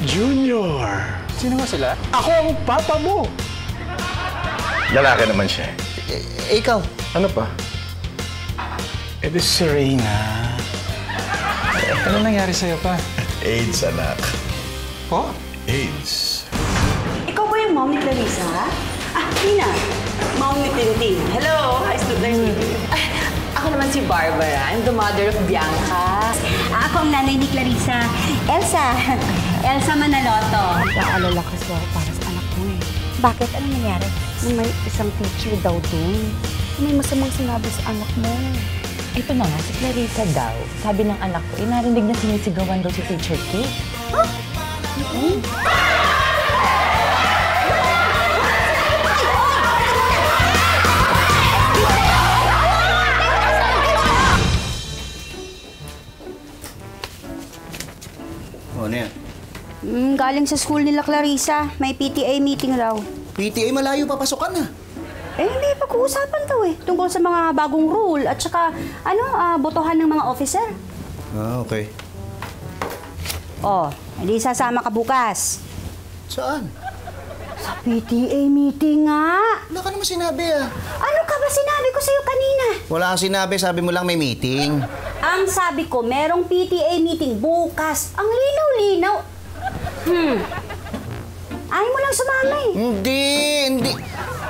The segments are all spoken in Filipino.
Junior, Sino nga sila? ako ang papa mo. Lalaki naman siya. Eh, ikaw? Ano pa? Eh, di si Reyna. Ano nangyari sa'yo pa? AIDS, anak. Po? AIDS. Ikaw ba yung mom ni Clarissa? Ah, Tina. Mom ni Tintin. Hello. Hi. Nice meeting you. Ako naman si Barbara. I'm the mother of Bianca. Ako ang nanay ni Clarissa. Elsa. Elsa Manaloto. Nag-aalala kasi ako para sa anak mo eh. Bakit? Ano nangyari? Na may isang teacher daw dun. May masamang sinabi sa anak mo. Ito na nga, si Clarissa daw. Sabi ng anak ko, eh, narinig na sinisigawan daw si Teacher Kate. O, ano yan? Mm, galing sa school nila Clarissa. May PTA meeting raw. PTA malayo papasukan na. Eh, may pag-uusapan daw eh. Tungkol sa mga bagong rule at saka, ano, ah, botohan ng mga officer. Ah, okay. Oh, hindi sasama ka bukas. Saan? Sa PTA meeting nga. Wala ka naman sinabi ah. Ano ka ba sinabi ko sa'yo kanina? Wala kang sinabi, sabi mo lang may meeting. Ang sabi ko, merong PTA meeting bukas. Ang linaw-linaw. Hmm. Ayaw mo lang sumama eh. Hindi, hindi.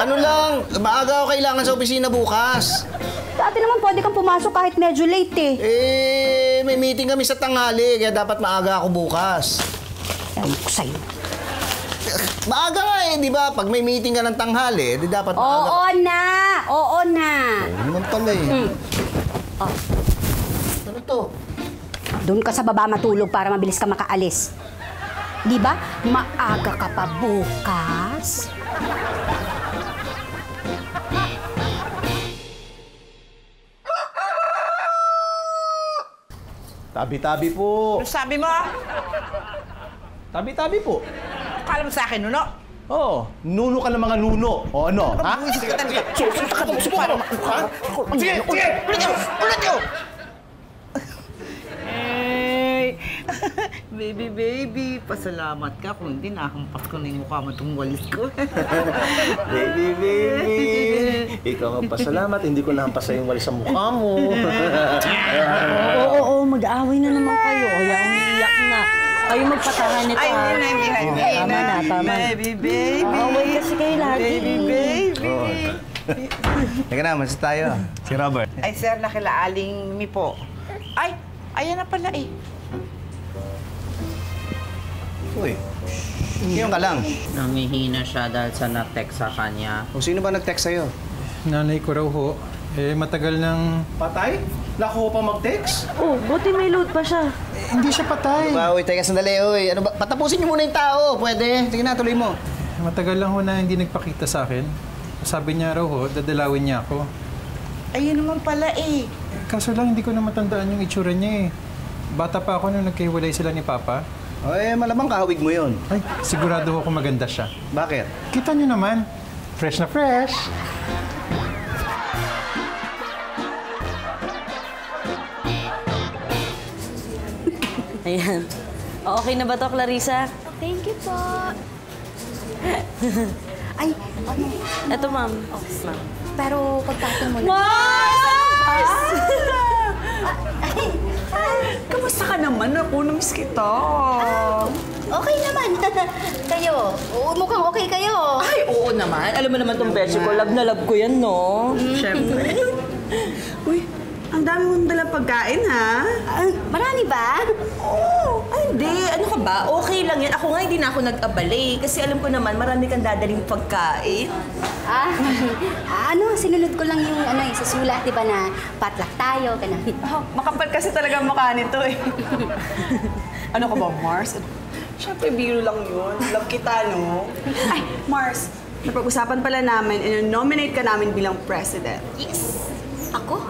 Ano lang, maaga ako kailangan sa opisina bukas. Dati naman pwede kang pumasok kahit medyo late eh. Eh, may meeting kami sa tanghali, kaya dapat maaga ako bukas. Ewan ko sa'yo. Maaga nga eh, di ba? Pag may meeting ka ng tanghali, di dapat maaga. Oo na! Oo na! Oo naman pala eh. Ano to? Doon ka sa baba matulog para mabilis ka makaalis. Di ba? Maaga ka pa bukas. Tabi-tabi po. Ano sabi mo? Tabi-tabi po. Akala mo sa akin, no? Oo, nuno ka ng mga nuno. O ano, ha? Sige. Para makukha. Sige, sige! Ulit yun! Ulit yun! Baby, baby, pasalamat ka. Kung hindi, nahampas ko na yung mukha mo itong walis ko. Baby, baby. Ikaw ang pasalamat, hindi ko nahampas sa yung walis sa mukha mo. Oo, oo, oo, mag-aaway na naman kayo. Kaya umiiyak na. Kayo magpatahan nito, Ay, hindi na, hindi na, Tama na, tama. Baby, baby. Away kasi kayo lagi. Baby, baby. Teka na, mas tayo. si Robert. Ay, sir, nakilaaling mi po. Ay, ayan na pala eh. Uy, ngayon ka lang. Namihina siya dahil sa na-text sa kanya. O sino ba nag-text sa'yo? Nanay ko raw ho. Eh, matagal nang... Patay? Lako pa mag-text? Oh, buti may load pa siya. Eh, hindi siya patay. Ba, uy, teka sandali, uy. Ano ba? Patapusin niyo muna yung tao, pwede? Sige na, tuloy mo. Matagal lang ho na hindi nagpakita sa akin. Sabi niya raw ho, dadalawin niya ako. Ayun naman pala eh. Kaso lang hindi ko na matandaan yung itsura niya eh. Bata pa ako nung nagkahiwalay sila ni Papa. O, eh, malamang kahawig mo yon. Ay, sigurado ako maganda siya. Bakit? Kita niyo naman, fresh na fresh. Ayan. Okay na ba to, Clarissa? Thank you po. Ay, ano? Ito, ma'am. Ma'am. Pero pagkatong mo na. Mars! Kamusta ka naman? Ako, namiss kita. Okay naman. kayo. Oo, mukhang okay kayo. Ay, oo naman. Alam mo naman tong beshi ko. Love na love ko yan, no? Siyempre. Uy, ang dami mong dalang pagkain, ha? Ah, marami ba? Oo. Ay, hindi. Ano ka ba? Okay lang yan. Ako nga hindi na ako nag-abali. Kasi alam ko naman, marami kang dadaling pagkain. Ah, ano, sinunod ko lang yung ano, yung sa sulat, di ba na patlak tayo, ganun. Oh, makapal kasi talaga ang mukha nito, eh. ano ka ba, Mars? Siyempre, biro lang yun. Love kita, no? Ay, Mars, napag-usapan pala namin, and nominate ka namin bilang president. Yes! Ako?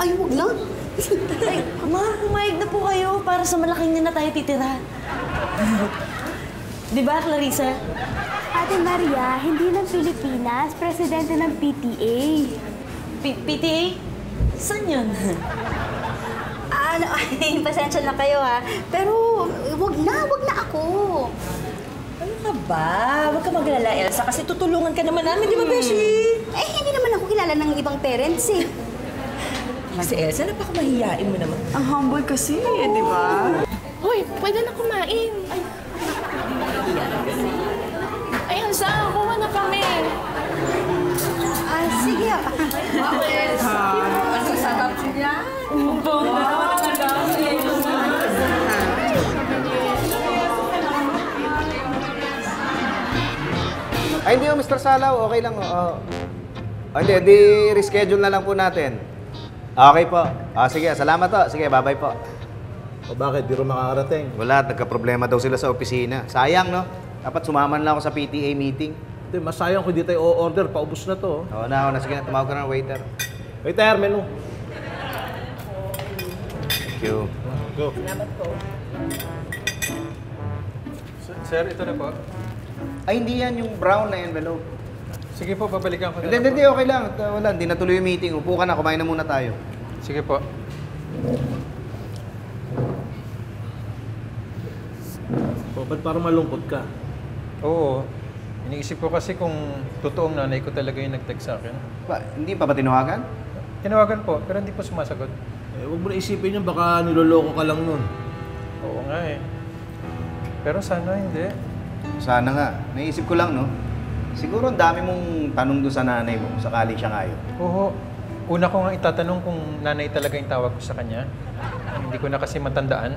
Ay, huwag na. Ay, ma'am, pumayag na po kayo para sa malaking na tayo titira. Di ba, Clarissa? Ate Maria, hindi ng Pilipinas, presidente ng PTA. P- PTA? Saan yun? Ano, ay, pasensya na kayo ha. Pero, wag na, wag na ako. ba? Huwag ka maglala, Elsa, kasi tutulungan ka naman namin, di ba, Beshi? Eh, hindi naman ako kilala ng ibang parents eh. Si Elsa, napakamahiyain mo naman. Ang humble kasi, eh, di ba? Hoy, pwede na kumain. Ay Elsa, kuha na kami. Ah, sige ah. Ay, hindi oh, Mr. Salaw. Okay lang. Oh. Oh, hindi, di reschedule na lang po natin. Okay po. Ah, sige, salamat po. Sige, bye-bye po. O bakit? Di rin makakarating. Wala, nagka-problema daw sila sa opisina. Sayang, no? Dapat sumaman lang ako sa PTA meeting. Hindi, masayang kung di tayo o-order. Paubos na to. Oo na, oo na. Sige na, tumawag ka na ng waiter. Wait, ter, menu. Thank you. Go. Sir, ito na po. Ay, hindi yan yung brown na envelope. Sige po, babalikan ko na Hindi, hindi, po. okay lang. Wala, hindi natuloy yung meeting. Upo ka na, kumain na muna tayo. Sige po. O, ba't parang malungkot ka? Oo. Iniisip ko kasi kung totoong nanay ko talaga yung nag-text sa akin. Ba, hindi pa ba tinawagan? Tinawagan po, pero hindi po sumasagot. Eh, huwag mo na isipin yun. Baka niloloko ka lang nun. Oo nga eh. Pero sana hindi. Sana nga. Naisip ko lang, no? Siguro ang dami mong tanong doon sa nanay mo, sakali siya ngayon. Oo. Una ko nga itatanong kung nanay talaga yung tawag ko sa kanya. Hindi ko na kasi matandaan.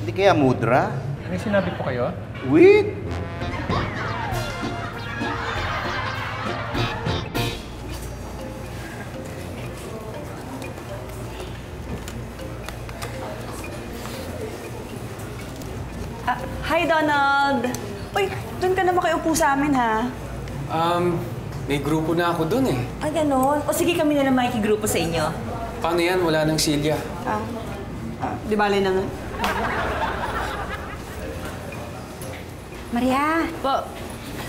Hindi kaya mudra? May sinabi po kayo? Wait! Donald! Uy, doon ka na makaiupo sa amin, ha? Um, may grupo na ako dun eh. Ah, ganon. O sige, kami na lang makikigrupo sa inyo. Paano yan? Wala nang silya. Ah, ah, di bale na nga. Maria, Po.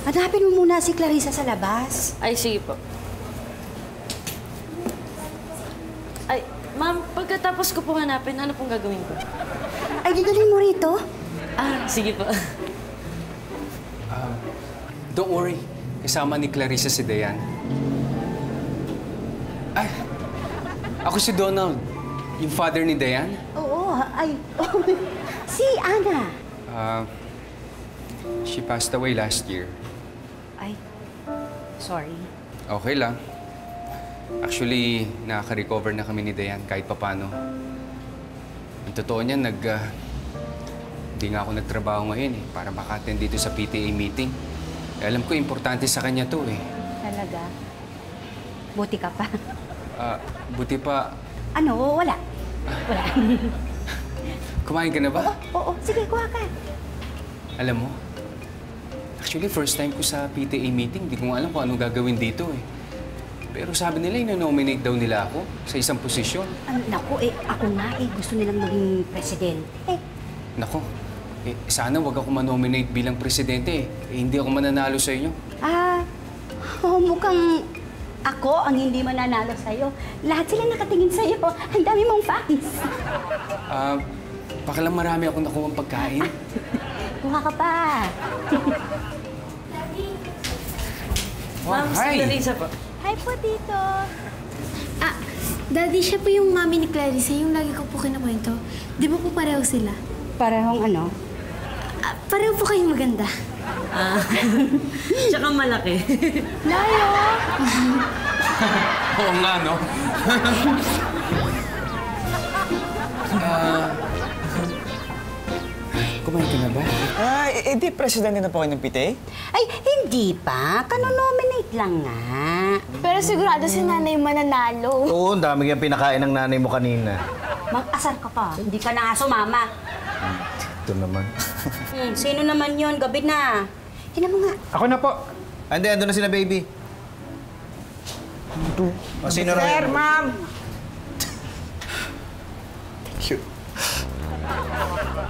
hanapin mo muna si Clarissa sa labas. Ay, sige po. Ay, ma'am, pagkatapos ko po hanapin, ano pong gagawin ko? Ay, didalhin mo rito. Ah, sige po. Um, don't worry. Kasama ni Clarissa si Dayan. Ay, ako si Donald. Yung father ni Dayan. Oo, ay, oh, si Ana. Uh, she passed away last year. Ay, sorry. Okay lang. Actually, nakaka-recover na kami ni Dayan kahit papano. Ang totoo niyan, nag... ah, hindi nga ako nagtrabaho ngayon eh, para maka-attend dito sa PTA meeting. Eh, alam ko, importante sa kanya to eh. Talaga. Buti ka pa. Ah, buti pa, Ano, wala. Wala. kumain ka na ba? Oo, sige, kuha ka. Alam mo, actually, first time ko sa PTA meeting, hindi ko nga alam kung anong gagawin dito eh. Pero sabi nila, ino-nominate daw nila ako sa isang posisyon. Ano, naku, eh, ako nga eh, gusto nilang maging presidente. Eh, Nako, eh, sana wag ako manominate bilang presidente eh. eh hindi ako mananalo sa inyo. ah, oh, mukhang ako ang hindi mananalo sa'yo. Lahat sila nakatingin sa'yo. Ang dami mong fans. Ah, baka lang marami akong nakuha pagkain. Kuha ka pa. Ma'am, si. Clarissa po. Hi po, Tito. Ah, Daddy, siya po yung mami ni Clarissa, yung lagi ko po kinakwento. Di ba po pareho sila? Parehong ano? Ah, pareho po kayong maganda. Ah, tsaka malaki. Layo! Oo nga, no? Ah, kumain ka na ba? Ah, eh, di presidente na po kayo ng PTA? Ay, hindi pa. Kano-nominate lang nga. Pero sigurado si nanay mananalo. Oo, ang dami yung pinakain ng nanay mo kanina. Mag-asar ka pa. Hindi ka na nga sumama. Ito naman. Hmm, sino naman yon Gabi na. Tingnan mo nga. Ako na po. Ande, ando na sila, baby. O, sino raw yun? ma'am!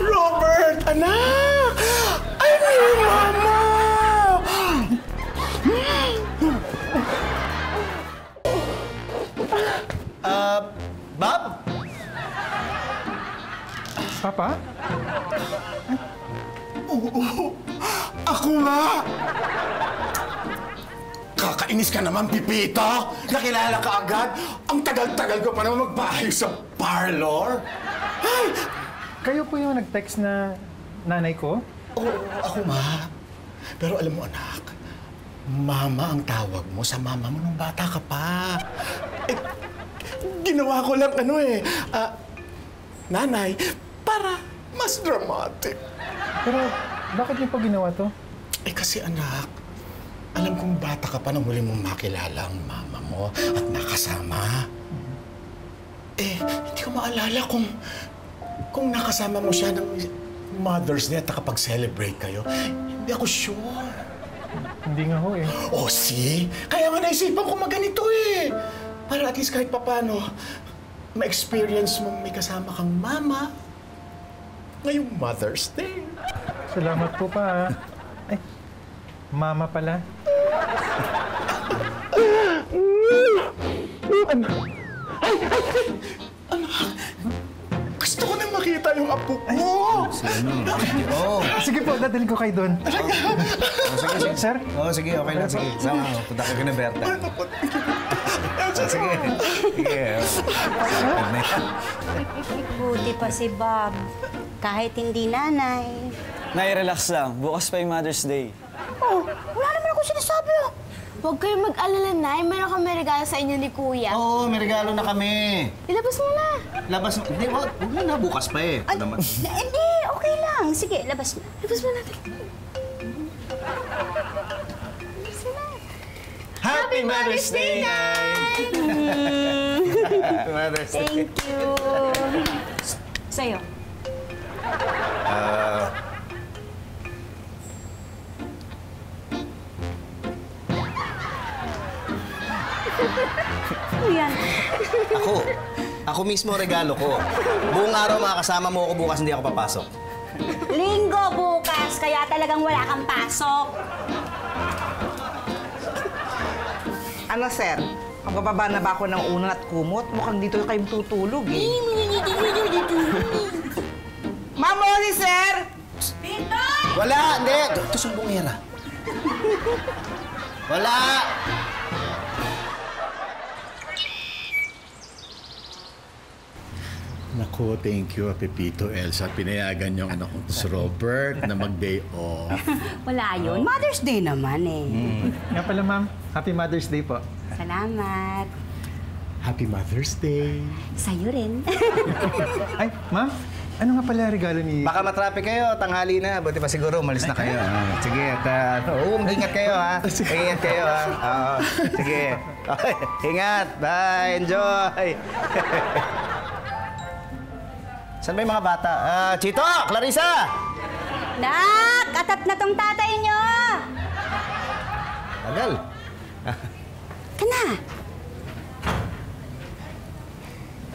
Robert, anak! I miss mama! Papa? Ako Ako nga! Kakainis ka naman, Pipito! Nakilala ka agad? Ang tagal-tagal ko pa naman magpaayos sa parlor. Ay! Kayo po yung nag-text na nanay ko? Oo, ako nga. Pero alam mo, anak, mama ang tawag mo sa mama mo nung bata ka pa. Eh, ginawa ko lang ano eh, ah, nanay, para mas dramatic. Pero bakit niyo po ginawa to? Eh kasi anak, alam kong bata ka pa nang huli mong makilala ang mama mo at nakasama. Eh, hindi ko maalala kung kung nakasama mo siya ng Mother's Day at nakapag-celebrate kayo. Hindi ako sure. Hindi nga ho eh. Oh, see? Kaya nga naisipan ko maganito eh. Para at least kahit papano, ma-experience mo may kasama kang mama ngayong Mother's Day. Salamat po pa. ah. Ay, mama pala. Gusto ko nang makita yung apo mo! Oo. Sige po, dadalhin ko kayo doon. Oh, sige, sige. Sir? Oo, sige, okay lang. Sige, sama ko. Punta ka kina Berta. Ah, sige. Sige. Buti pa si Bob. Kahit hindi nanay. Nay, relax lang. Bukas pa yung Mother's Day. Oh, wala naman ako sinasabi oh. Huwag kayong mag-alala, Nay. Meron kami regalo sa inyo ni Kuya. Oo, may regalo na kami. Ilabas mo na. Labas mo. Hindi, wag. Huwag na, bukas pa eh. Ay, Naman. na- hindi, okay lang. Sige, labas na. Labas mo natin. Happy Mother's Day, Nay! Happy Mother's Day. Thank you. Sa'yo. Ah, Ano yan? ako. Ako mismo regalo ko. Buong araw makakasama mo ako bukas, hindi ako papasok. Linggo bukas, kaya talagang wala kang pasok. Ano, sir? Magbababa na ba ako ng unan at kumot? Mukhang dito kayong tutulog eh. Ma'am Molly, sir! Wala, hindi. Ito sumbongera. Wala. Naku, thank you, Pepito, Elsa. Pinayagan yung anak ko si Robert na mag-day off. Wala yun. Mother's Day naman eh. Nga pala ma'am, Happy Mother's Day po. Salamat. Happy Mother's Day. Sa'yo rin. Ay, ma'am, ano nga pala regalo ni... Baka matraffic kayo, tanghali na. Buti pa siguro, umalis na kayo. Ah, sige, at uh, oo, ingat kayo ha. Ingat kayo ha. Oo, sige. Okay, ingat. Bye, enjoy. Saan ba yung mga bata? Ah, Chito! Clarissa! Nak! Atat na tong tatay nyo! Tagal. Kana!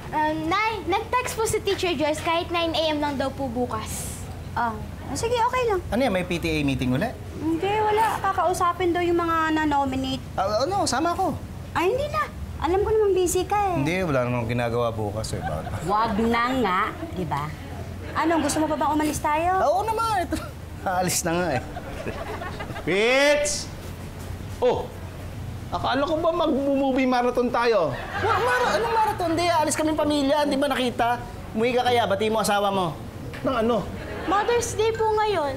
Um, Nay, nag-text po si Teacher Joyce kahit 9 a.m. lang daw po bukas. Oh, sige, okay lang. Ano yan, may PTA meeting ulit? Hindi, wala. Kakausapin daw yung mga na-nominate. Ah, ano, sama ako. Ay, hindi na. Alam ko namang busy ka eh. Hindi, wala namang ginagawa bukas eh. Bakit? Wag na nga, di ba? Ano, gusto mo pa bang umalis tayo? Oo naman, ito. Aalis na nga eh. Fitz! Oh, akala ko ba mag-movie marathon tayo? Wa, mara, anong marathon? Hindi, alis kami pamilya. Di ba nakita? Umuwi ka kaya, bati mo asawa mo. Nang ano? Mother's Day po ngayon.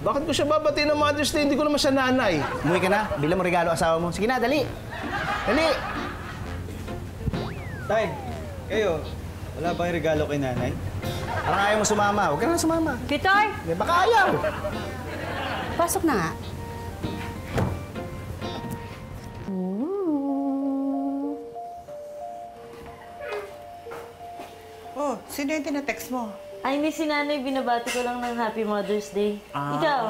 Bakit ko siya babati ng Mother's Day? Hindi ko naman siya nanay. Umuwi ka na, bilang mo regalo asawa mo. Sige na, dali. Dali. Tay, kayo, wala bang regalo kay nanay? Parang ayaw mo sumama. Huwag ka na sumama. Kitoy! Baka ayaw. Pasok na nga. Sino yung tinatext mo? Ay, hindi si nanay, binabati ko lang ng Happy Mother's Day. Ah. Ikaw?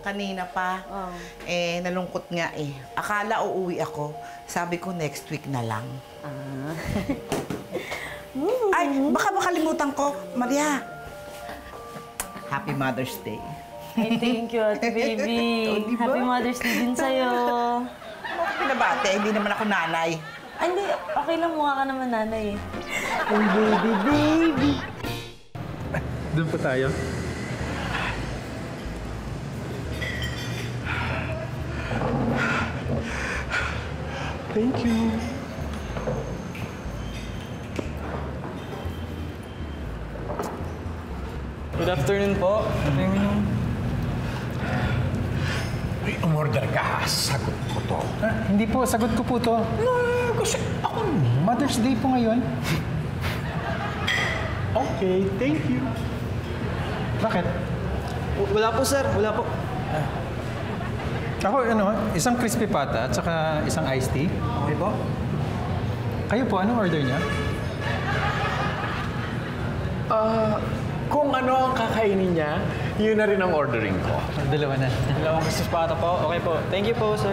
Kanina pa. Oh. Eh, nalungkot nga eh. Akala uuwi ako. Sabi ko next week na lang. Ah. Ay, baka makalimutan ko. Maria. Happy Mother's Day. Ay, thank you, Ate Baby. Oh? Happy Mother's Day din sa'yo. Pinabate? Hindi naman ako nanay. Ay, hindi. Okay lang, mukha ka naman nanay eh. Ang baby, baby. Doon pa tayo. Thank you. Good afternoon po. Thank you. Uy, umorder ka. Sagot ko to. Ah, hindi po, sagot ko po to. No, kasi ako, Mother's Day po ngayon. Okay, thank you. Bakit? Wala po, sir. Wala po. Ako, ano, isang crispy pata at saka isang iced tea. Okay po. Kayo po, anong order niya? Ah, kung ano ang kakainin niya, yun na rin ang ordering ko. Dalawa na. Dalawang Christmas pata po. Okay po. Thank you po, sir.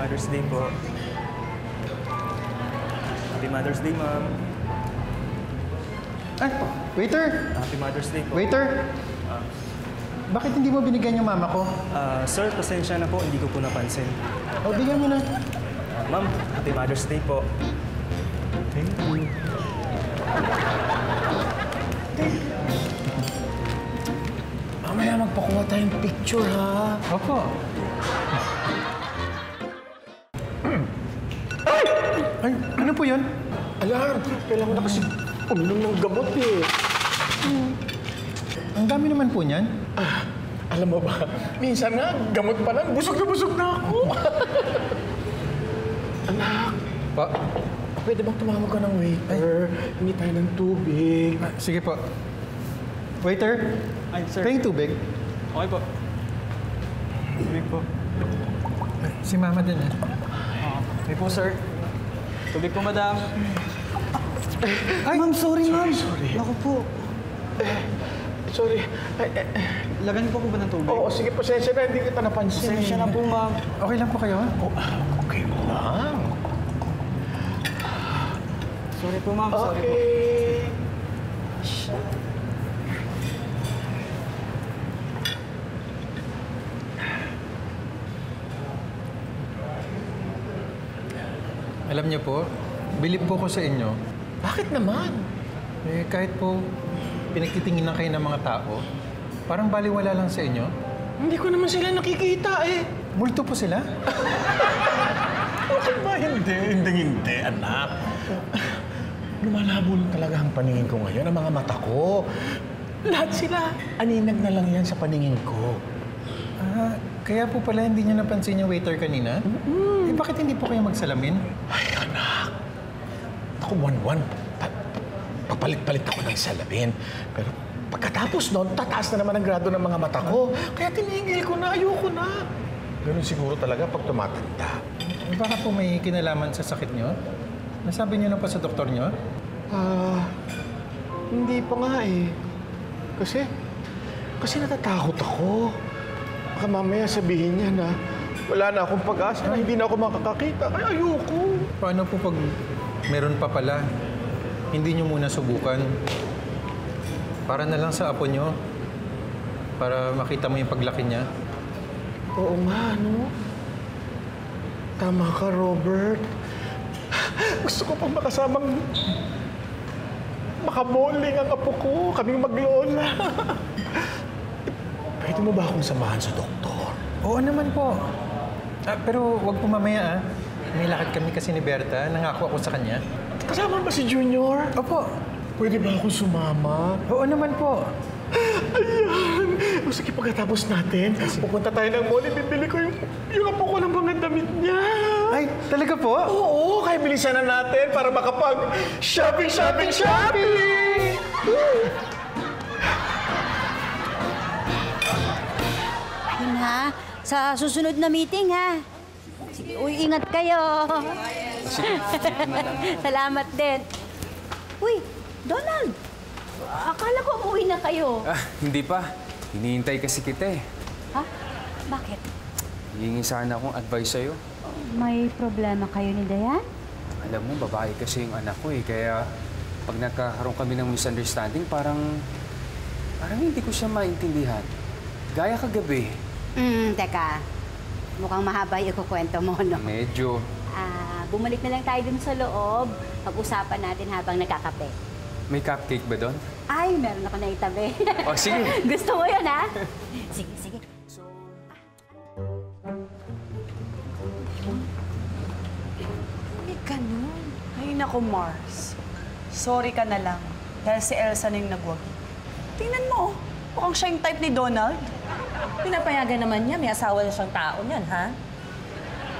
Mother's Day po. Happy Mother's Day, ma'am. Ay, waiter! Happy Mother's Day po. Waiter! Bakit hindi mo binigyan yung mama ko? Ah, sir, pasensya na po. Hindi ko po napansin. O, bigyan mo na. Ah, ma'am, Happy Mother's Day po. Thank you. Mamaya magpakuha tayong picture, ha? Opo. Po yun? Alarm! Kailangan na kasi uminom ng gamot, eh. Ang dami naman po niyan. Ah, alam mo ba, minsan nga, gamot pa lang, busog na busog na ako. Anak, Pa? pwede bang tumawag ka ng waiter? Hindi tayo ng tubig. Ah, sige po. Waiter, Ay, sir. pahing tubig. Okay po. Tubig po. Si mama din eh. Okay po, sir. Tubig po, madam. Ay, ma'am, sorry, ma'am. Sorry. Naku po. Sorry. Ay, eh, eh, Lagan niyo po po ba ng tubig? Oo, sige, pasensya na, hindi kita napansin. Pasensya na po, ma'am. Okay lang po kayo? Oh, okay lang. Sorry po, ma'am. Sorry po. Okay. Alam niyo po, bilib po ko sa inyo. Bakit naman? Eh, kahit po pinagtitingin na kayo ng mga tao, parang baliwala lang sa inyo. Hindi ko naman sila nakikita eh. Multo po sila. Bakit ba hindi? Hindi, hindi, anak. Lumalabo lang talaga ang paningin ko ngayon, ang mga mata ko. Lahat sila, aninag na lang yan sa paningin ko. Kaya po pala hindi niyo napansin yung waiter kanina? Eh, bakit hindi po kayo magsalamin? Ay, anak. Ako, one-one. Pa- papalit-palit ako ng salamin. Pero pagkatapos noon, tataas na naman ang grado ng mga mata ko. Kaya tinigil ko na, ayoko na. Ganun siguro talaga pag tumatanda. Eh, baka po may kinalaman sa sakit niyo? Nasabi niyo na pa sa doktor niyo? Ah, hindi pa nga eh. Kasi, kasi natatakot ako. Baka mamaya sabihin niya na wala na akong pag-asa na hindi na ako makakakita. Kaya ayoko. Paano po pag meron pa pala? Hindi niyo muna subukan. Para na lang sa apo niyo. Para makita mo yung paglaki niya. Oo nga, no? Tama ka, Robert. Gusto ko pang makasamang makaboling ang apo ko, kaming maglola. Pwede mo ba akong samahan sa doktor? Oo naman po. Ah, pero wag po mamaya ah. May lakad kami kasi ni Berta. Nangako ako sa kanya. Kasama ba si Junior? Opo. Pwede ba akong sumama? Oo naman po. Ayan! O sige, pagkatapos natin, pupunta tayo ng mall, bibili ko yung, yung apo ko ng mga damit niya. Ay, talaga po? Oo, kaya bilisan na natin para makapag shopping, shopping, shopping! Yun ha, sa susunod na meeting ha. Sige, uy, ingat kayo. Salamat din. Uy, Donald! Akala ko umuwi na kayo. Ah, hindi pa. Hinihintay kasi kita eh. Ha? Bakit? Hihingi sana akong advice sa'yo. May problema kayo ni Dayan? Alam mo, babae kasi yung anak ko eh. Kaya pag nagkakaroon kami ng misunderstanding, parang... Parang hindi ko siya maintindihan. Gaya kagabi. Hmm, teka. Mukhang mahaba yung ikukwento mo, no? Medyo. Ah, bumalik na lang tayo dun sa loob. Pag-usapan natin habang nagkakape. May cupcake ba doon? Ay, meron ako na itabi. Oh, sige. Gusto mo yun, ha? Sige, sige. Ay, ganun. Ay, naku, Mars. Sorry ka na lang. Dahil si Elsa na yung nagwagi. Tingnan mo, mukhang siya yung type ni Donald. Pinapayagan naman niya, may asawa na siyang tao niyan, ha?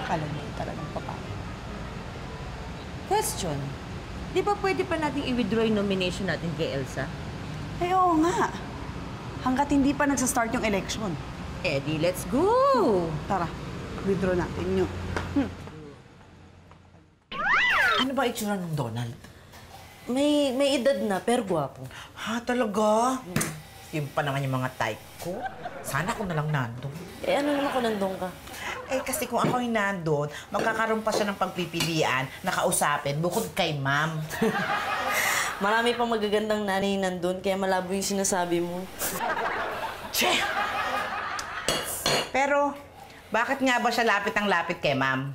Akala mo talagang papa. Question. Di ba pwede pa natin i-withdraw yung nomination natin kay Elsa? Ay, oo nga. Hanggat hindi pa nagsa-start yung election. Eh di, let's go! Tara, withdraw natin yun. Ano ba itsura ng Donald? May, may edad na, pero gwapo. Ha, talaga? Yung pa naman yung mga type ko. Sana ako na lang nandun. Eh, ano naman kung nandun ka? Eh, kasi kung ako yung nandun, magkakaroon pa siya ng pagpipilian na kausapin bukod kay ma'am. Marami pang magagandang nanay nandun, kaya malabo yung sinasabi mo. Che! Pero, bakit nga ba siya lapit ang lapit kay ma'am?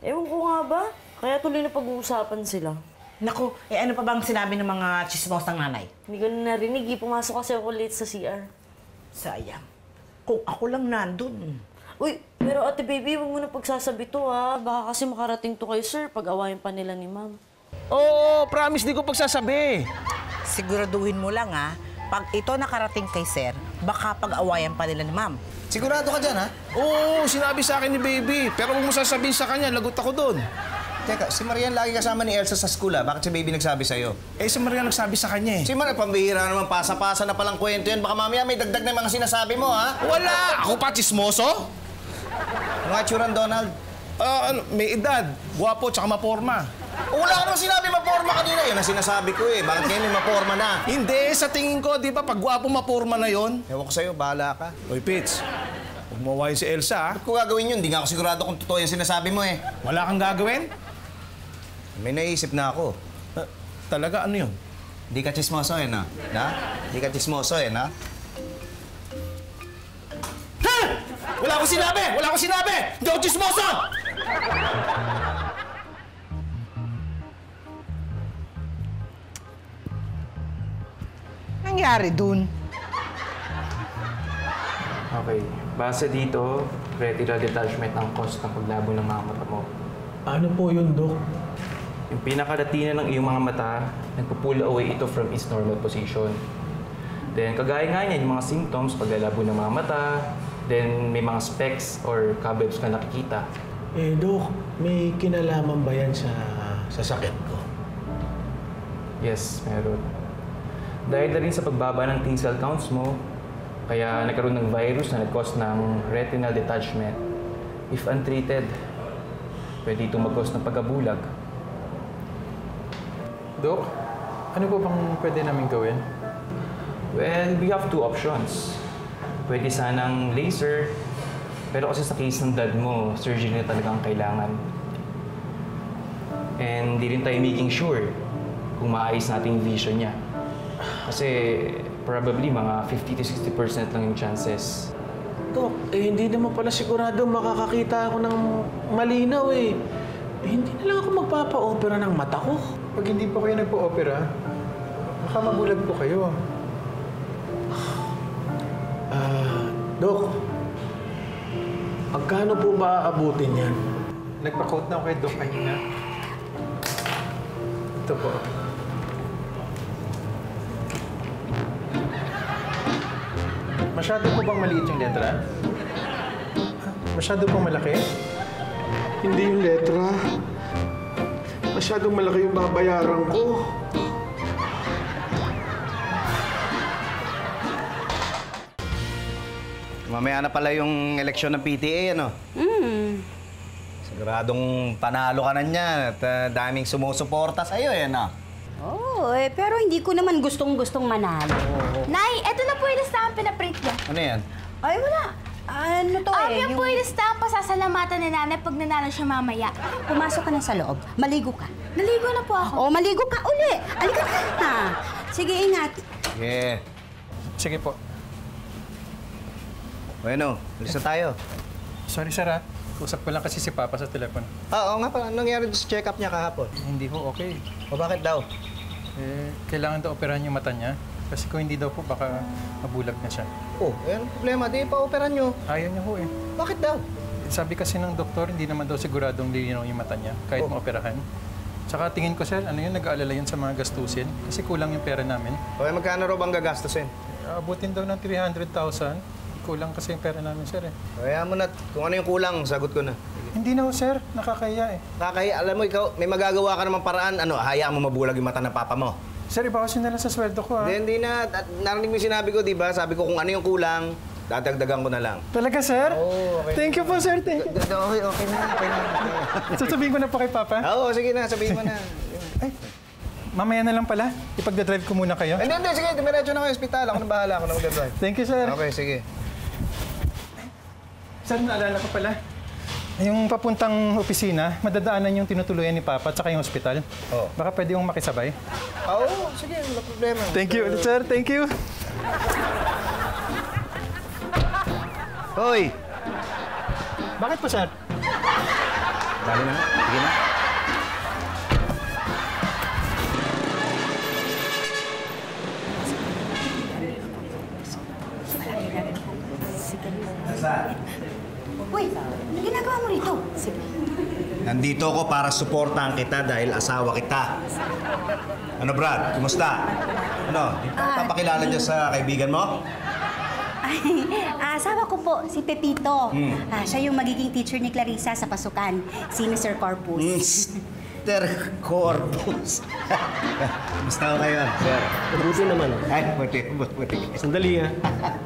Ewan ko nga ba? Kaya tuloy na pag-uusapan sila. Naku, eh ano pa bang sinabi ng mga chismosang nanay? Hindi ko na narinig. eh. Pumasok kasi ako late sa CR. Sayang. Kung ako lang nandun. Uy, pero ate baby, huwag mo na pagsasabi to ha. Baka kasi makarating to kay sir pag awayin pa nila ni ma'am. Oo, promise di ko pagsasabi. Siguraduhin mo lang ha, pag ito nakarating kay sir, baka pag-awayan pa nila ni ma'am. Sigurado ka dyan, ha? Oo, sinabi sa akin ni baby. Pero huwag mo sasabihin sa kanya, lagot ako doon. Teka, si Marian lagi kasama ni Elsa sa school, ha? Bakit si baby nagsabi sa'yo? Eh, si Marian nagsabi sa kanya, eh. Si Marian, pambihira naman, pasa-pasa na palang kwento yan. Baka mamaya may dagdag na mga sinasabi mo, ha? Wala! Ako pa, chismoso? Ano nga tsuran, Donald? Ah, ano, may edad, guwapo, tsaka maporma. Wala ka naman sinabi maporma kanina. Yun ang sinasabi ko eh. Bakit ngayon may maporma na? Hindi, sa tingin ko, di ba, pag guwapo maporma na yon. Ewan ko sa'yo, bahala ka. Uy, Pitch. Huwag si Elsa, ha? Ba't ko gagawin yun? Di nga ako sigurado kung totoo yung sinasabi mo eh. Wala kang gagawin? May naisip na ako. talaga ano yun? Di ka chismoso eh, na? Na? Di ka chismoso eh, na? Ha! Wala akong sinabi! Wala akong sinabi! Hindi ako chismoso! Nangyari dun? Okay. Base dito, retinal detachment ang cause ng paglabo ng mga mata mo. Ano po yun, Dok? Yung pinakadatina ng iyong mga mata, nagpo-pull away ito from its normal position. Then, kagaya nga niyan, yung mga symptoms, paglalabo ng mga mata, then may mga specks or cobwebs ka nakikita. Eh, Dok, may kinalaman ba yan sa, sa sakit ko? Yes, meron. Dahil na rin sa pagbaba ng T cell counts mo, kaya nagkaroon ng virus na nag-cause ng retinal detachment. If untreated, pwede itong mag-cause ng pagkabulag. Dok, ano po bang pwede namin gawin? Well, we have two options. Pwede sanang laser, pero kasi sa case ng dad mo, surgery na talaga ang kailangan. And di rin tayo making sure kung maayos natin yung vision niya. Kasi probably mga 50 to 60% lang yung chances. Dok, eh hindi naman pala sigurado makakakita ako ng malinaw eh. eh hindi na lang ako magpapa-opera ng mata ko. Pag hindi po kayo nagpo-opera, baka mabulag po kayo. Ah, Dok, magkano po ba aabutin yan? Nagpa-quote na ako kay Doc kanina. Ito po. Masyado po bang maliit yung letra? Masyado pong malaki? Hindi yung letra. Masyadong malaki yung babayaran ko. Mamaya na pala yung eleksyon ng PTA, ano? Hmm. Siguradong panalo ka na niyan at ah, daming sumusuporta sa'yo, eh, no? Oo, eh, pero hindi ko naman gustong-gustong manalo. Nay, eto na po yung listahan pinaprint niya. Ano yan? Ay, wala. Ano to Um, eh? yung listahan pasasalamatan ni nanay pag nanalo siya mamaya. Pumasok ka na sa loob. Maligo ka. Naligo na po ako. Oo, maligo ka uli. Alika na. Sige, ingat. Sige. Sige po. Bueno, alis na tayo. Sorry, sir, ah. Usap ko lang kasi si Papa sa telepono. Ah, oo nga pala. Anong nangyari sa check-up niya kahapon? Hindi ho okay. O bakit daw? Eh, kailangan daw operahan yung mata niya. Kasi kung hindi daw po, baka mabulag na siya. Oh, eh, anong problema? Di pa-operan nyo. Ayaw niya ho eh. Bakit daw? Sabi kasi ng doktor, hindi naman daw siguradong lilinaw yung mata niya, kahit Oh. maoperahan. Tsaka tingin ko, sir, ano yun, nag-aalala yun sa mga gastusin. Kasi kulang yung pera namin. O, eh, magkano raw bang gagastusin? Abutin daw ng 300,000. Kulang kasi yung pera namin, sir eh. Kaya mo na, kung ano yung kulang, sagot ko na. Hindi na ho, sir. Nakakaya eh. Nakakaya, alam mo, ikaw, may magagawa ka namang paraan. Ano, hayaan mo mabulag yung mata ng papa mo. Sir, ibawasin na lang sa sweldo ko, ha? Hindi, hindi na. At Narinig mo yung sinabi ko, di ba? Sabi ko kung ano yung kulang, dadagdagan ko na lang. Talaga, sir? Oo, okay. Thank you po, sir. Thank you. Okay, okay na. Okay na. Sasabihin ko na po kay Papa. Oo, sige na. Sabihin mo na. Mamaya na lang pala. Ipagdadrive ko muna kayo. Hindi, hindi. Sige, dumiretso na kayo ospital. Ako na bahala. Ako na mag-drive. Thank you, sir. Okay, sige. Sir, naalala ko pala. Yung papuntang opisina, madadaanan yung tinutuluyan ni Papa at saka yung ospital. Oo. Baka pwede yung makisabay. Oo, sige. Wala problema. Thank you, sir. Thank you. Hoy! Bakit po, sir? Dali na. Sige na. Ginagawa mo rito? Sige. Nandito ako para suportahan kita dahil asawa kita. Ano, Brad? Kumusta? Ano? Ah. Papakilala niya sa kaibigan mo? Ay, ah, asawa ko po, si Pepito. Hmm. Ah, siya yung magiging teacher ni Clarissa sa pasukan, si Mr. Corpus. Mr. Corpus. Kumusta ko kayo, sir? Mabuti naman. Ay, buti, buti. Sandali ah.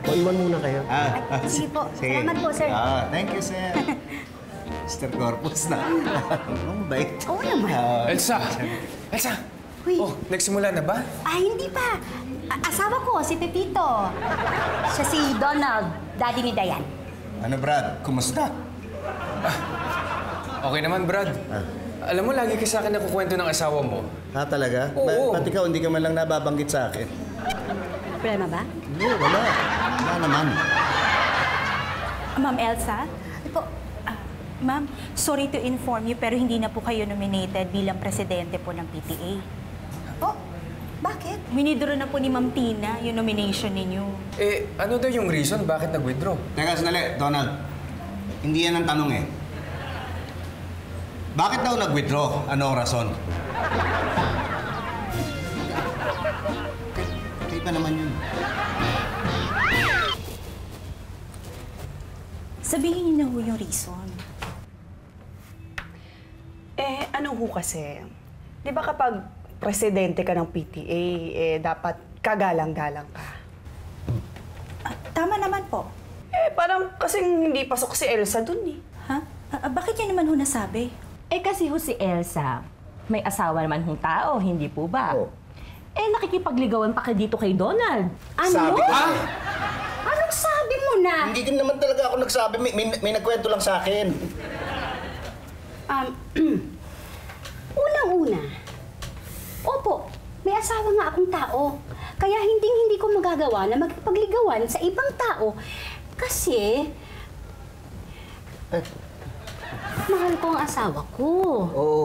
O iwan muna kayo. Ah, Ay, sige po. Salamat po, sir. Ah, thank you, sir. Mr. Corpus na. Ang bait. Oo naman. Ah, Elsa! Elsa! Uy. Oh, nagsimula na ba? Ah, hindi pa. A- asawa ko, si Pepito. Siya si Donald, daddy ni Dayan. Ano, Brad? Kumusta? Okay naman, Brad. Alam mo, lagi ka sa akin nakukwento ng asawa mo. Ha, talaga? Oo. Ba- ba't ikaw hindi ka man lang nababanggit sa akin? Problema ba? Hindi, wala. Wala naman. Ma'am Elsa? Ma'am, sorry to inform you pero hindi na po kayo nominated bilang presidente po ng PTA. Oh, bakit? Winidro na po ni Ma'am Tina yung nomination ninyo. Eh, ano daw yung reason bakit nag-withdraw? Teka, sandali, Donald. Hindi yan ang tanong eh. Bakit daw nag-withdraw? Ano ang rason? Kaya pa naman yun. Sabihin niyo na ho yung reason. Eh, ano ho kasi? Di ba kapag presidente ka ng PTA, eh, dapat kagalang-galang ka? Tama naman po. Eh, parang kasing hindi pasok si Elsa dun eh. Ha? Ah, bakit niya naman ho nasabi? Eh kasi ho si Elsa, may asawa naman hong tao, hindi po ba? Eh nakikipagligawan pa kayo dito kay Donald. Ano? Sabi ko Ah! sa'yo. Anong sabi mo na? Hindi din naman talaga ako nagsabi. May, may, may nagkwento lang sa akin. Um, Unang-una, opo, may asawa nga akong tao. Kaya hindi-hindi ko magagawa na magpagligawan sa ibang tao. Kasi, mahal ko ang asawa ko. Oo.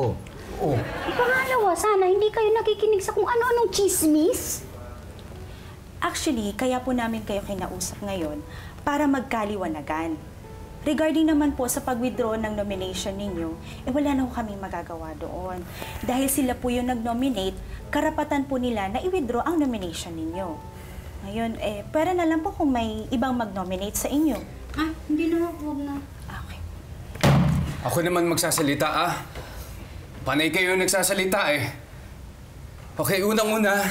Oo. Pangalawa, sana hindi kayo nakikinig sa kung ano-anong chismis. Actually, kaya po namin kayo kinausap ngayon para magkaliwanagan. Regarding naman po sa pag-withdraw ng nomination ninyo, eh wala na ho kaming magagawa doon. Dahil sila po yung nag-nominate, karapatan po nila na i-withdraw ang nomination ninyo. Ngayon, eh, pwera na lang po kung may ibang mag-nominate sa inyo. Ah, hindi na, huwag na. Okay. Ako naman magsasalita, ah. Panay kayo nagsasalita, eh. Okay, unang-una,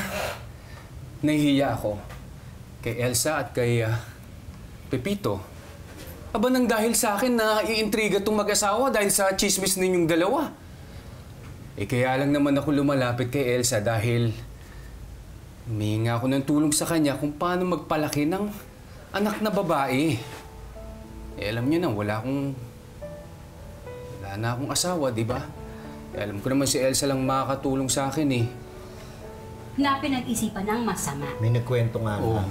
nahihiya ako kay Elsa at kay ah, Pepito. Aba nang dahil sa akin na iintriga tong mag-asawa dahil sa chismis ninyong dalawa. Eh kaya lang naman ako lumalapit kay Elsa dahil humingi ako ng tulong sa kanya kung paano magpalaki ng anak na babae. Eh alam niyo na, wala akong... Wala na akong asawa, di ba? Eh, alam ko naman si Elsa lang makakatulong sa akin eh. Na pinag-isipan ng masama. May nagkwento nga Oo. lang.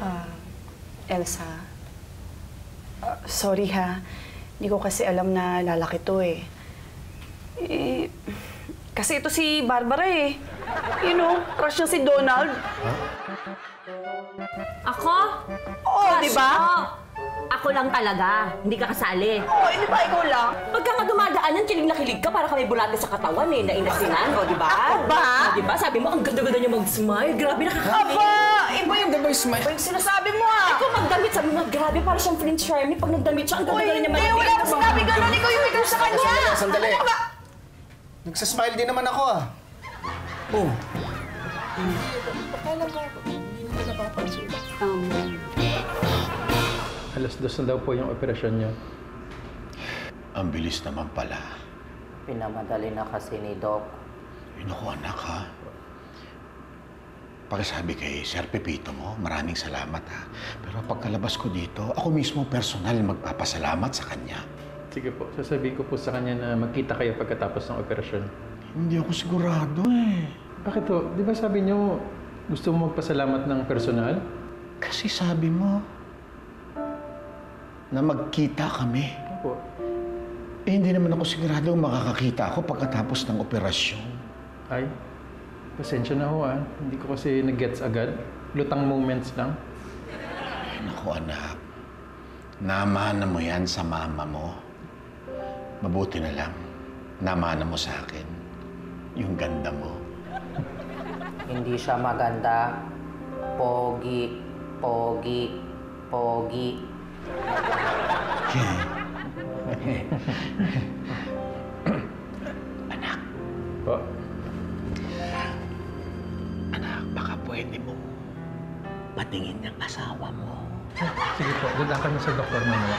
Ah, Elsa, sorry ha. Hindi ko kasi alam na lalaki to eh. Eh, kasi ito si Barbara eh. You know, crush niya si Donald. Ako? Oo, di ba? Ako lang talaga. Hindi ka kasali. Oo, hindi ba ikaw lang? Pagka nga dumadaanan, kilig na kilig ka para kami bulate sa katawan eh, nainasinan, o di ba? Ako ba? O di ba? Sabi mo, ang ganda-ganda niya mag-smile. Grabe, nakakamiss. Iba yung the boy smile. Iba yung sinasabi mo ah! Ikaw magdamit, sabi mo, grabe, para siyang Prince Charming. Pag nagdamit siya, ang ganda-ganda niya hindi! Wala akong sinabi ganun! Ikaw yung ikaw sa kanya! Sandali, sandali. Ano ba? Nagsasmile din naman ako ah. Oh. Alas dos na daw po yung operasyon niyo. Ang bilis naman pala. Pinamadali na kasi ni Doc. Ay, naku anak ha. Pakisabi kay Sir Pepito mo, maraming salamat ha. Pero pagkalabas ko dito, ako mismo personal magpapasalamat sa kanya. Sige po, sasabihin ko po sa kanya na magkita kayo pagkatapos ng operasyon. Hindi ako sigurado eh. Bakit to? Di ba sabi niyo gusto mo magpasalamat ng personal? Kasi sabi mo na magkita kami. Opo. Eh, hindi naman ako sigurado makakakita ako pagkatapos ng operasyon. Ay, pasensya na ho ah. Hindi ko kasi nag-gets agad. Lutang moments lang. Naku anak. Namana mo yan sa mama mo. Mabuti na lang. Namana mo sa akin. Yung ganda mo. Hindi siya maganda. Pogi, pogi, pogi. anak. Po. Pwede mo patingin ng asawa mo. Sige po, dadaan kami sa doktor mamaya.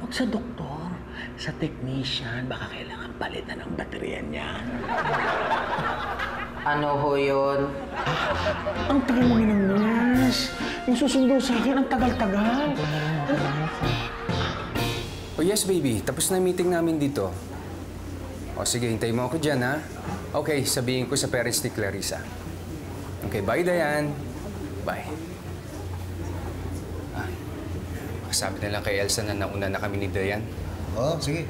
Huwag sa doktor, sa technician. Baka kailangan palitan ng baterya niyan. Ano ho yun? Ang tagal mo ng nurse. Yung susundo sa akin, ang tagal-tagal. Oh yes, baby. Tapos na meeting namin dito. O sige, hintay mo ako dyan, ha? Okay, sabihin ko sa parents ni Clarissa. Okay, bye, Dayan. Bye. Ah, sabi na lang kay Elsa na nauna na kami ni Dayan. Oo, sige.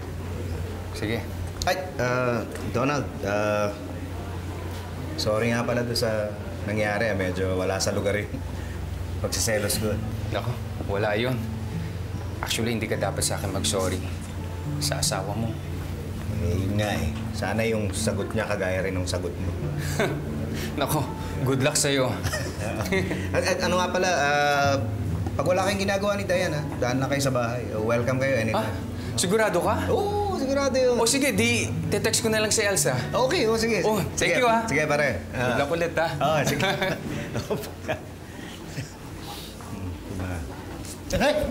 Sige. Ay, ah, Donald, ah, sorry nga pala doon sa nangyari. ah. Medyo wala sa lugar eh. Pagsiselos ko. Nako, wala yon. Actually, hindi ka dapat sa akin mag-sorry. Sa asawa mo. Eh, yun nga eh. Sana yung sagot niya kagaya rin ng sagot mo. Nako, good luck sa'yo. at, at ano nga pala, ah, pag wala kayong ginagawa ni Diane, ha, daan na kayo sa bahay. Oh, welcome kayo anytime. Ah, sigurado ka? Oo, sigurado yun. O sige, di, te-text ko na lang si Elsa. Okay, oh, sige. Oh, thank Sige, you ah. Sige, pare. Good luck ulit ah. Oo, sige. Hey!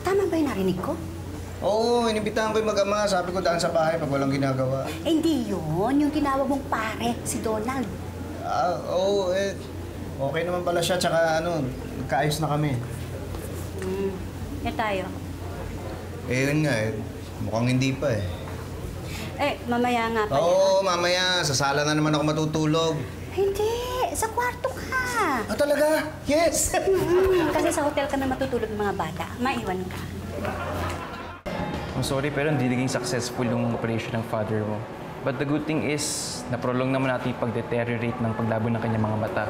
Tama ba yung narinig ko? Oo, inibitahan ko yung mag-ama. Sabi ko daan sa bahay pag walang ginagawa. Eh, hindi yun. Yung tinawag mong pare, si Donald. Ah, oo, eh. Okay naman pala siya, tsaka ano, nagkaayos na kami. Hmm. Yan tayo. Eh, yun nga eh. Mukhang hindi pa eh. Eh, mamaya nga pala. Oo, mamaya. Sa sala na naman ako matutulog. Hindi, sa kwarto ka. Ah, talaga? Yes! Mm, kasi sa hotel ka na matutulog ng mga bata. Maiwan ka. I'm sorry pero hindi naging successful yung operation ng father mo. But the good thing is, naprolong naman natin yung pag-deteriorate ng paglabo ng kanyang mga mata.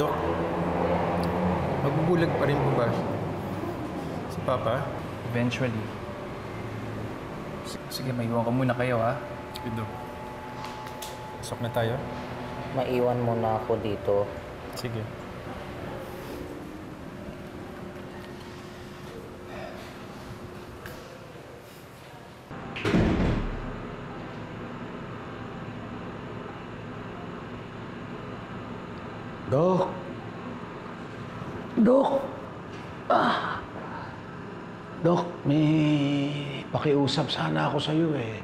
Dok, magbubulag pa rin po ba si Papa? Eventually. S- Sige, maiwan ko muna kayo ha. Sige, Dok. Pasok na tayo? Maiwan mo na ako dito. Sige. Dok. Dok. Ah. Dok, may pakiusap sana ako sa iyo eh.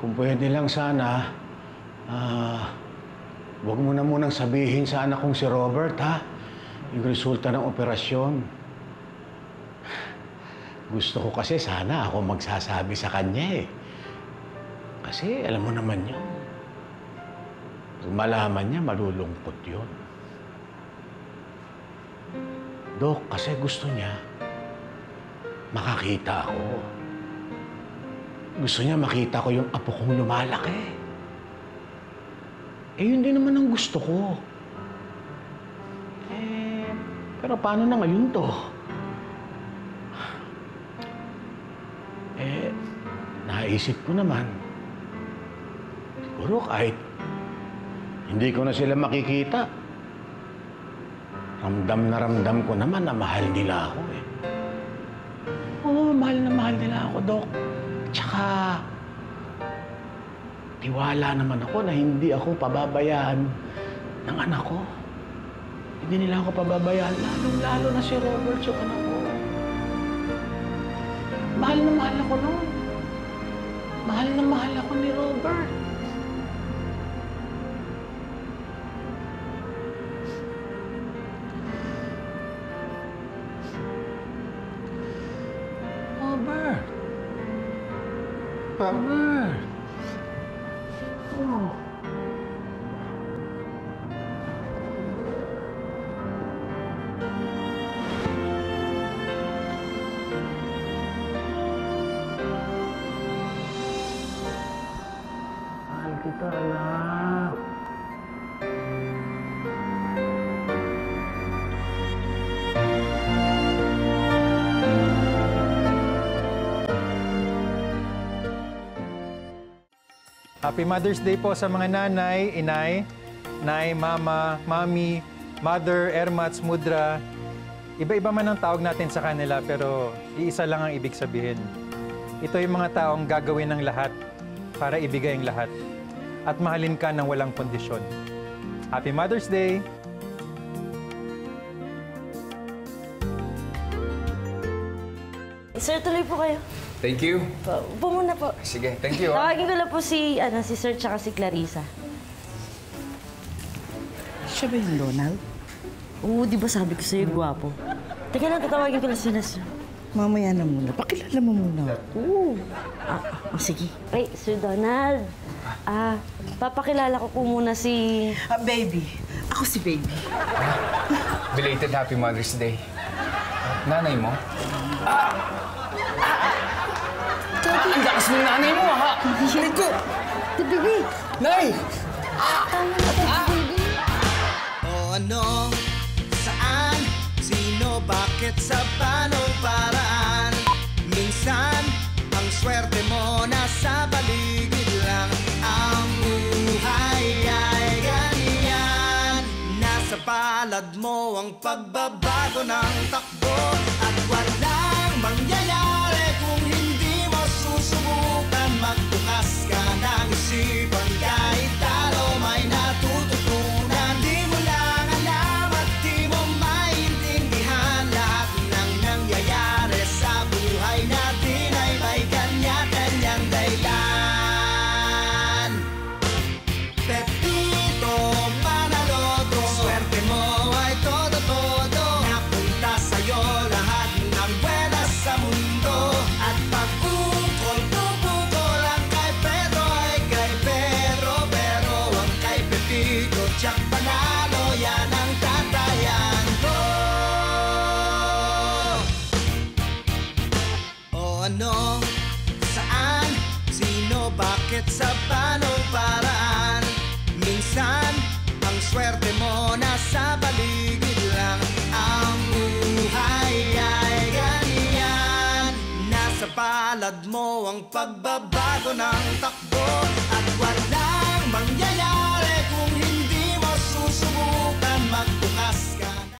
Kung pwede lang sana, ah, huwag mo na munang sabihin sa anak kong si Robert, ha? Yung resulta ng operasyon. Gusto ko kasi sana ako magsasabi sa kanya eh. Kasi alam mo naman yun. Pag malaman niya, malulungkot yun. Dok, kasi gusto niya makakita ako. Gusto niya makita ko yung apo kong lumalaki. Eh, yun din naman ang gusto ko. Eh, pero paano na ngayon to? Eh, naisip ko naman, siguro kahit hindi ko na sila makikita, ramdam na ramdam ko naman na mahal nila ako eh. Oo, mahal na mahal nila ako, Dok. Tsaka, tiwala naman ako na hindi ako pababayaan ng anak ko. Hindi nila ako pababayaan, lalong-lalo na si Robert, yung anak ko. Mahal na mahal ako noon. Mahal na mahal ako ni Robert. Robert. Happy Mother's Day po sa mga nanay, inay, nay, mama, mami, mother, ermats, mudra. Iba-iba man ang tawag natin sa kanila pero iisa lang ang ibig sabihin. Ito yung mga taong gagawin ng lahat para ibigay ang lahat at mahalin ka ng walang kondisyon. Happy Mother's Day! Sir, tuloy po kayo. Thank you. Po, upo muna po. Sige, thank you. ah. Tawagin ko lang po si, ano, si Sir tsaka si Clarissa. Siya ba yung Donald? Oo, di ba sabi ko sa'yo, gwapo. Teka lang, tatawagin ko lang sila, Sir. Mamaya na muna. Pakilala mo muna. Oo. Ah, ah, sige. Ay, Sir Donald. Ah, papakilala ko po muna si... Ah, baby. Ako si baby. Belated Happy Mother's Day. Nanay mo? Ang lakas ng nanay mo, ha? Hindi ko. Baby! Nay! Tama na to, baby. O ano, saan, sino, bakit, sa paanong paraan Minsan, ang swerte mo nasa paligid lang Ang buhay ay ganyan Nasa palad mo ang pagbabago ng takbo pagbabago ng takbo